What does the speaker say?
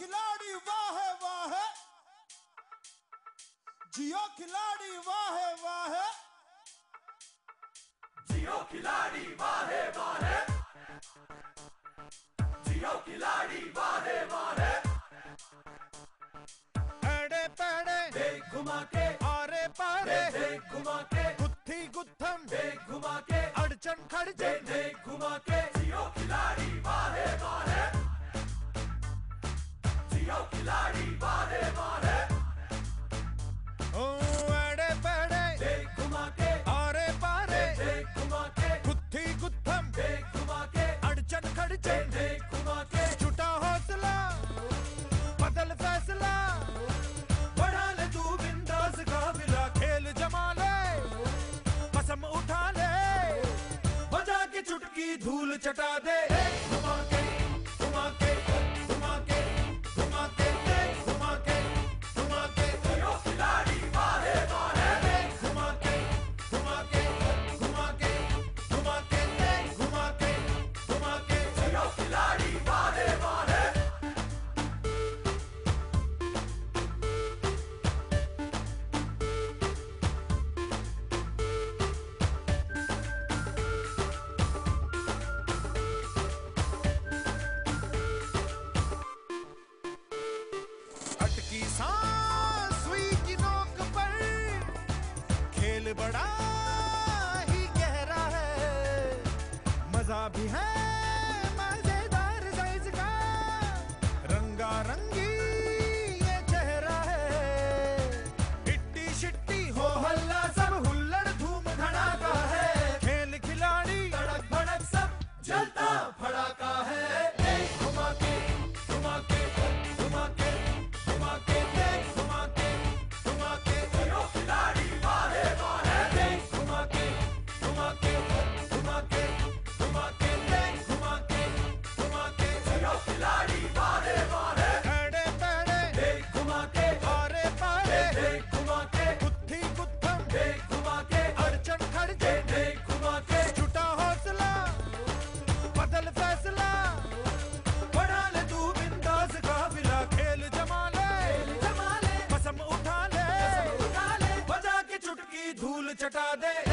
खिलाड़ी वाह वाह जियो खिलाड़ी वाह वाह जियो खिलाड़ी वाहे वाहे जियो खिलाड़ी वाहे वाहे अड़े पड़े देख घुमा के। आरे पारे। देख घुमा के। गुत्थी गुत्थम। देख घुमा के। अड़चन खड़चन देख घुमा के। जियो खिलाड़ी वाह वाहे चटा दे अटकी सांस सुई की नोक पर। खेल बड़ा घटा दे